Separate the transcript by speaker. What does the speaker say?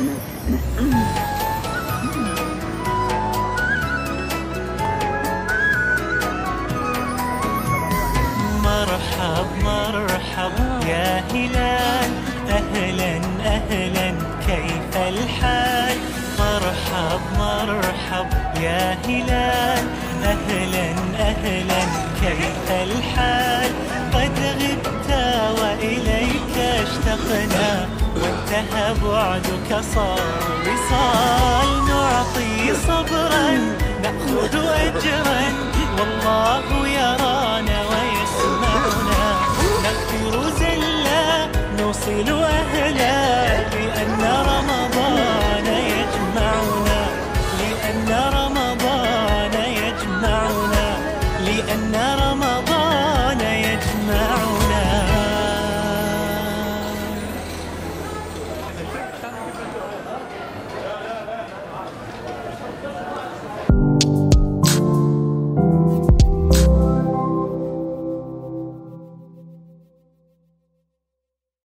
Speaker 1: مرحب مرحب يا هلال. أهلا أهلا كيف الحال؟ مرحب مرحب يا هلال. أهلا أهلا كيف الحال؟ قد غبت وإليك اشتقنا. انتهى بعدك صار وصال. نعطي صبرا نأخذ أجرا. والله يرانا ويسمعنا. نغفر زلا نوصل أهلا. لأن رمضان يجمعنا. لأن رمضان يجمعنا. لأن رمضان